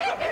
Ha